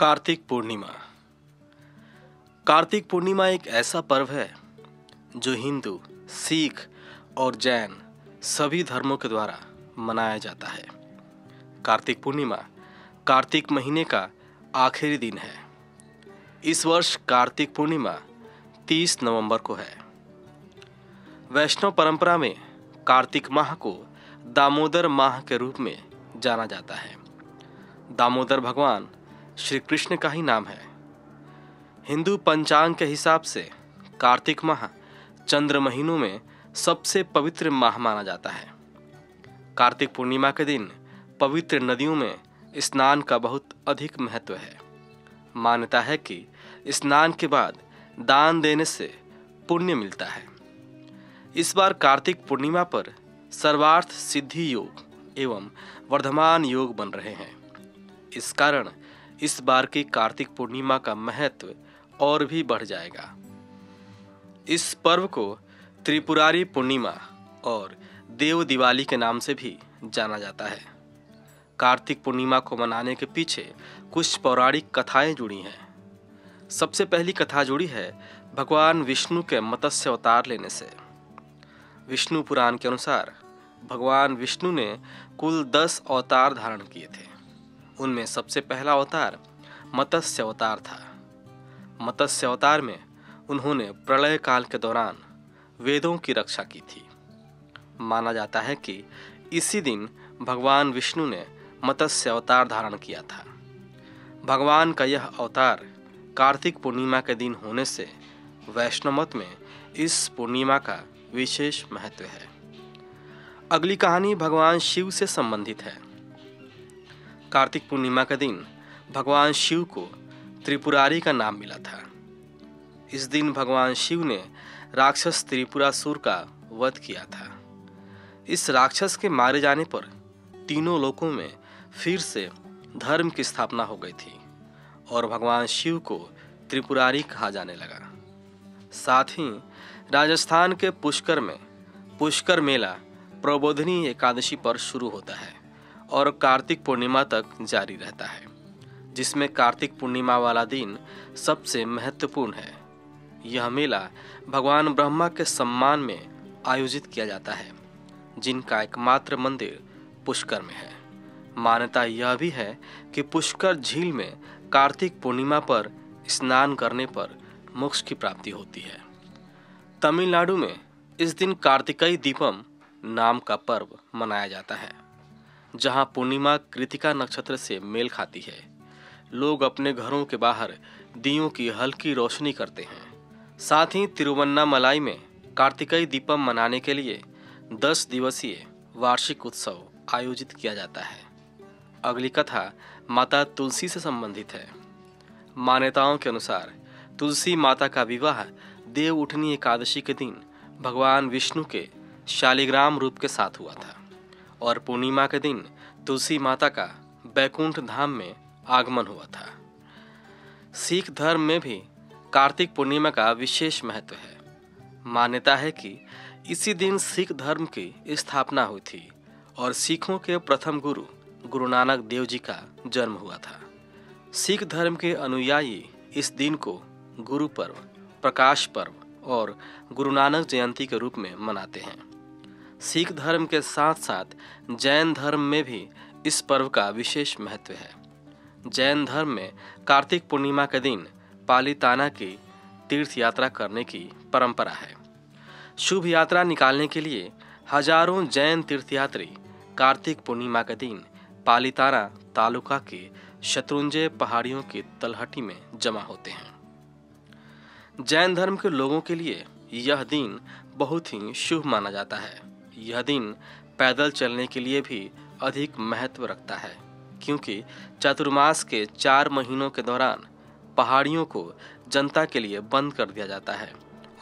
कार्तिक पूर्णिमा। कार्तिक पूर्णिमा एक ऐसा पर्व है, जो हिंदू, सिख और जैन सभी धर्मों के द्वारा मनाया जाता है। कार्तिक पूर्णिमा, कार्तिक महीने का आखिरी दिन है। इस वर्ष कार्तिक पूर्णिमा 30 नवंबर को है। वैष्णव परंपरा में कार्तिक माह को दामोदर माह के रूप में जाना जाता है। दामोदर भगवान श्री कृष्ण का ही नाम है। हिंदू पंचांग के हिसाब से कार्तिक माह चंद्र महीनों में सबसे पवित्र माह माना जाता है। कार्तिक पूर्णिमा के दिन पवित्र नदियों में स्नान का बहुत अधिक महत्व है। मान्यता है कि स्नान के बाद दान देने से पुण्य मिलता है। इस बार कार्तिक पूर्णिमा पर सर्वार्थ सिद्धि योग एवं वर्धमान योग बन रहे हैं। इस कारण इस बार की कार्तिक पूर्णिमा का महत्व और भी बढ़ जाएगा। इस पर्व को त्रिपुरारी पूर्णिमा और देव दिवाली के नाम से भी जाना जाता है। कार्तिक पूर्णिमा को मनाने के पीछे कुछ पौराणिक कथाएँ जुड़ी हैं। सबसे पहली कथा जुड़ी है भगवान विष्णु के मत्स्य अवतार लेने से। विष्णु पुराण के अनुसार भगवान विष्णु ने कुल दस अवतार धारण किए थे। उनमें सबसे पहला अवतार मत्स्य अवतार था। मत्स्य अवतार में उन्होंने प्रलय काल के दौरान वेदों की रक्षा की थी। माना जाता है कि इसी दिन भगवान विष्णु ने मत्स्य अवतार धारण किया था। भगवान का यह अवतार कार्तिक पूर्णिमा के दिन होने से वैष्णव मत में इस पूर्णिमा का विशेष महत्व है। अगली कहानी भगवान शिव से संबंधित है। कार्तिक पूर्णिमा का दिन भगवान शिव को त्रिपुरारी का नाम मिला था। इस दिन भगवान शिव ने राक्षस त्रिपुरासुर का वध किया था। इस राक्षस के मारे जाने पर तीनों लोकों में फिर से धर्म की स्थापना हो गई थी और भगवान शिव को त्रिपुरारी कहा जाने लगा। साथ ही राजस्थान के पुष्कर में पुष्कर मेला प्रबोधनी एकादशी पर शुरू होता है। और कार्तिक पूर्णिमा तक जारी रहता है, जिसमें कार्तिक पूर्णिमा वाला दिन सबसे महत्वपूर्ण है। यह मेला भगवान ब्रह्मा के सम्मान में आयोजित किया जाता है, जिनका एकमात्र मंदिर पुष्कर में है। मान्यता यह भी है कि पुष्कर झील में कार्तिक पूर्णिमा पर स्नान करने पर मोक्ष की प्राप्ति होती है। तमिलनाडु में इस दिन कार्तिकई दीपम नाम का पर्व मनाया जाता है। जहाँ पूर्णिमा कृतिका नक्षत्र से मेल खाती है। लोग अपने घरों के बाहर दियों की हल्की रोशनी करते हैं। साथ ही तिरुवन्नामलाई में कार्तिकई दीपम मनाने के लिए दस दिवसीय वार्षिक उत्सव आयोजित किया जाता है। अगली कथा माता तुलसी से संबंधित है। मान्यताओं के अनुसार तुलसी माता का विवाह देव उठनी एकादशी के दिन भगवान विष्णु के शालिग्राम रूप के साथ हुआ था। और पूर्णिमा के दिन तुलसी माता का बैकुंठ धाम में आगमन हुआ था। सिख धर्म में भी कार्तिक पूर्णिमा का विशेष महत्व है। मान्यता है कि इसी दिन सिख धर्म की स्थापना हुई थी और सिखों के प्रथम गुरु गुरु नानक देव जी का जन्म हुआ था। सिख धर्म के अनुयायी इस दिन को गुरु पर्व, प्रकाश पर्व और गुरु नानक जयंती के रूप में मनाते हैं। सिख धर्म के साथ साथ जैन धर्म में भी इस पर्व का विशेष महत्व है। जैन धर्म में कार्तिक पूर्णिमा के दिन पालीताना की तीर्थ यात्रा करने की परंपरा है। शुभ यात्रा निकालने के लिए हज़ारों जैन तीर्थयात्री कार्तिक पूर्णिमा के दिन पालीताना तालुका के शत्रुंजय पहाड़ियों की तलहटी में जमा होते हैं। जैन धर्म के लोगों के लिए यह दिन बहुत ही शुभ माना जाता है। यह दिन पैदल चलने के लिए भी अधिक महत्व रखता है, क्योंकि चतुर्मास के चार महीनों के दौरान पहाड़ियों को जनता के लिए बंद कर दिया जाता है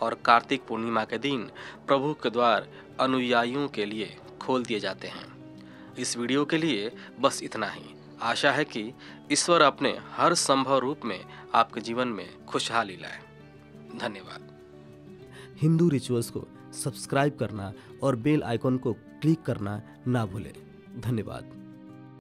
और कार्तिक पूर्णिमा के दिन प्रभु के द्वार अनुयायियों के लिए खोल दिए जाते हैं। इस वीडियो के लिए बस इतना ही। आशा है कि ईश्वर अपने हर संभव रूप में आपके जीवन में खुशहाली लाए। धन्यवाद। हिंदू रिचुअल्स को सब्सक्राइब करना और बेल आइकॉन को क्लिक करना ना भूलें। धन्यवाद।